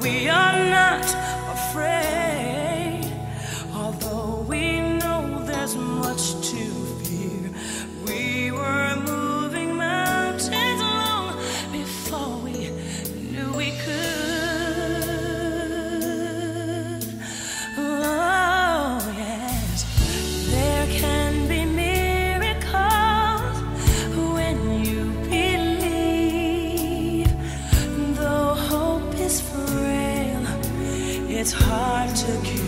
we are not it's hard to kill.